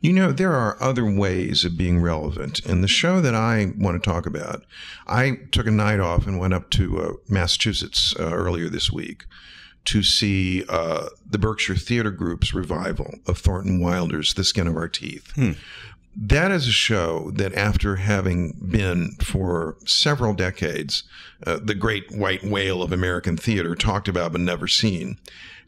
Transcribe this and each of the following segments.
You know, there are other ways of being relevant. And the show that I want to talk about, I took a night off and went up to uh, Massachusetts uh, earlier this week to see uh, the Berkshire Theater Group's revival of Thornton Wilder's The Skin of Our Teeth. Hmm. That is a show that, after having been for several decades uh, the great white whale of American theater, talked about but never seen,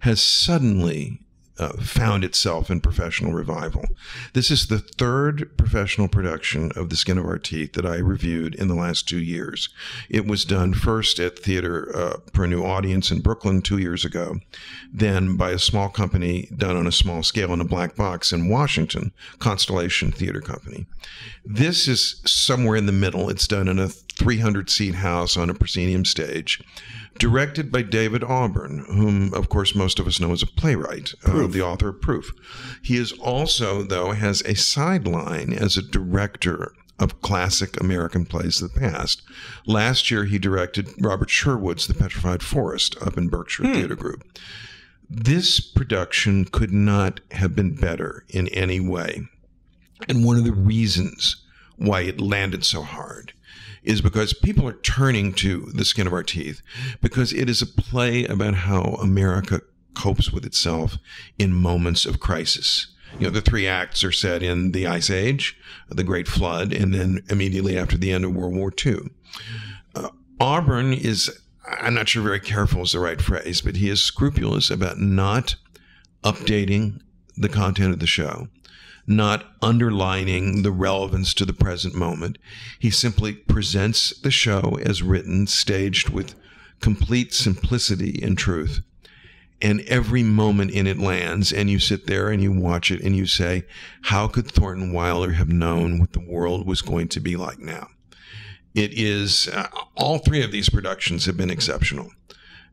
has suddenly uh, found itself in professional revival. This is the third professional production of The Skin of Our Teeth that I reviewed in the last two years. It was done first at Theater uh, for a New Audience in Brooklyn two years ago, then by a small company done on a small scale in a black box in Washington, Constellation Theater Company. This is somewhere in the middle. It's done in a 300 seat house on a proscenium stage directed by David Auburn, whom, of course, most of us know as a playwright, uh, the author of Proof. He is also, though, has a sideline as a director of classic American plays of the past. Last year, he directed Robert Sherwood's The Petrified Forest up in Berkshire Theater Group. This production could not have been better in any way. And one of the reasons why it landed so hard is because people are turning to the skin of our teeth because it is a play about how America copes with itself in moments of crisis. You know, the three acts are set in the Ice Age, the Great Flood, and then immediately after the end of World War II. Uh, Auburn is, I'm not sure very careful is the right phrase, but he is scrupulous about not updating the content of the show not underlining the relevance to the present moment. He simply presents the show as written, staged with complete simplicity and truth. And every moment in it lands, and you sit there and you watch it and you say, How could Thornton Wilder have known what the world was going to be like now? It is, uh, all three of these productions have been exceptional.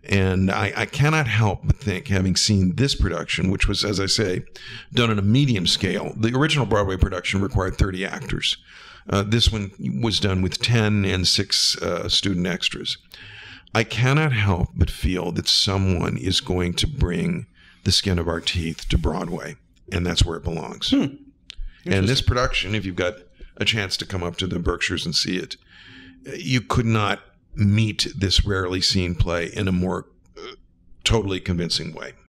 And I, I, cannot help but think, having seen this production, which was, as I say, done on a medium scale, the original Broadway production required 30 actors. Uh, this one was done with 10 and six uh, student extras. I cannot help but feel that someone is going to bring the skin of our teeth to Broadway, and that's where it belongs. Hmm. And this production, if you've got a chance to come up to the Berkshires and see it, you could not meet this rarely seen play in a more uh, totally convincing way.